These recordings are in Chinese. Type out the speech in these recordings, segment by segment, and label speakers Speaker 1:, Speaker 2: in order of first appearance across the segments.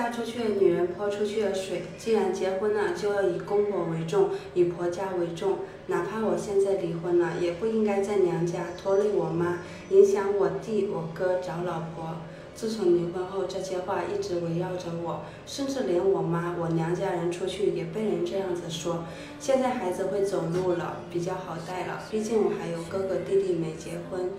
Speaker 1: 嫁出去的女人泼出去的水，既然结婚了，就要以公婆为重，以婆家为重。哪怕我现在离婚了，也不应该在娘家拖累我妈，影响我弟我哥找老婆。自从离婚后，这些话一直围绕着我，甚至连我妈、我娘家人出去也被人这样子说。现在孩子会走路了，比较好带了，毕竟我还有哥哥弟弟没结婚。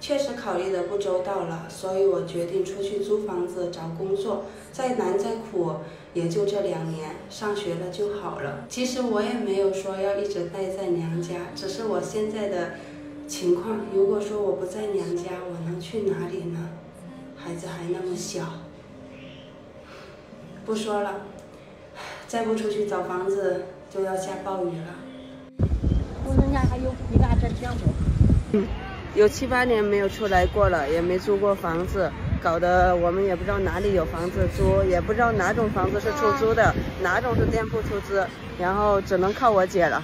Speaker 1: 确实考虑的不周到了，所以我决定出去租房子找工作。再难再苦，也就这两年，上学了就好了。其实我也没有说要一直待在娘家，只是我现在的情况，如果说我不在娘家，我能去哪里呢？孩子还那么小。不说了，再不出去找房子，就要下暴雨了。
Speaker 2: 我人家还有一个这讲过。
Speaker 1: 嗯。有七八年没有出来过了，也没租过房子，搞得我们也不知道哪里有房子租，也不知道哪种房子是出租的，哪种是店铺出资，然后只能靠我姐了。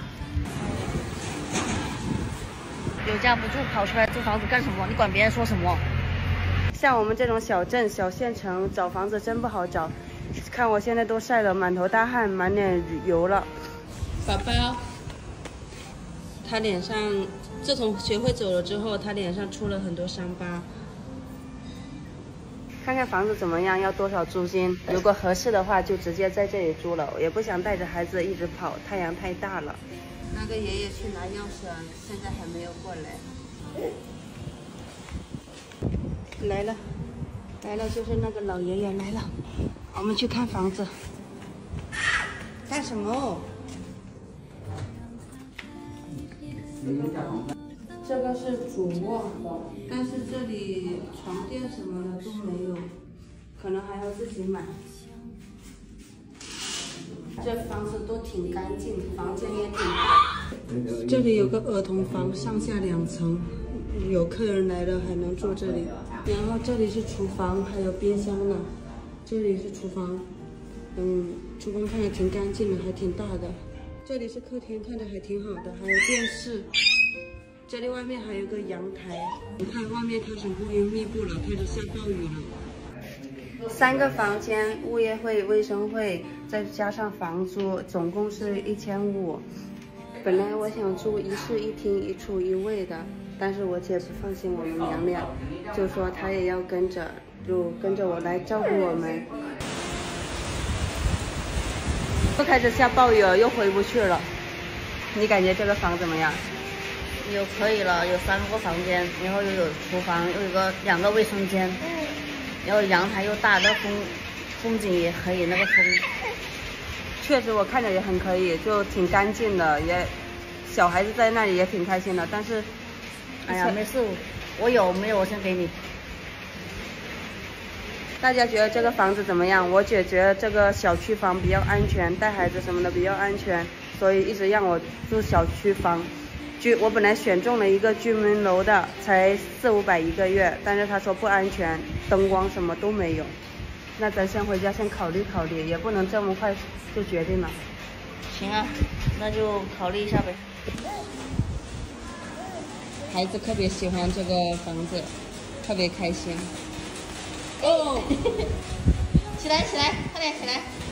Speaker 2: 有家不住，跑出来租房子干什么？你管别人说什么？
Speaker 1: 像我们这种小镇、小县城，找房子真不好找。看我现在都晒得满头大汗，满脸油了。宝宝，他脸上。自从学会走了之后，他脸上出了很多伤疤。看看房子怎么样，要多少租金？如果合适的话，就直接在这里租了。也不想带着孩子一直跑，太阳太大了。那个爷爷去拿钥匙，现在还没有过来。来了，来了，就是那个老爷爷来了。我们去看房子。干什么？这个是主卧，但是这里床垫什么的都没有，可能还要自己买。这房子都挺干净，房间也挺大。这里有个儿童房，上下两层，有客人来了还能住这里。然后这里是厨房，还有冰箱呢。这里是厨房，嗯，厨房看着挺干净的，还挺大的。这里是客厅，看着还挺好的，还有电视。这里外面还有个阳台，你看外面开始乌云密布了，开始下暴雨了。三个房间，物业费、卫生费，再加上房租，总共是一千五。本来我想住一室一厅一厨一卫的，但是我姐不放心我们娘俩，就说她也要跟着，就跟着我来照顾我们。又开始下暴雨了，又回不去了。你感觉这个房怎么样？
Speaker 2: 有可以了，有三个房间，然后又有厨房，又有个两个卫生间，然后阳台又大，那风风景也可以，那个风
Speaker 1: 确实我看着也很可以，就挺干净的，也小孩子在那里也挺开心的。但是，
Speaker 2: 哎呀，没事，我有没有我先给你。
Speaker 1: 大家觉得这个房子怎么样？我姐觉得这个小区房比较安全，带孩子什么的比较安全，所以一直让我住小区房。居我本来选中了一个居民楼的，才四五百一个月，但是他说不安全，灯光什么都没有。那咱先回家先考虑考虑，也不能这么快就决定了。
Speaker 2: 行啊，那就考虑一下呗。
Speaker 1: 孩子特别喜欢这个房子，特别开心。哦，
Speaker 2: 起来起来，快点起来。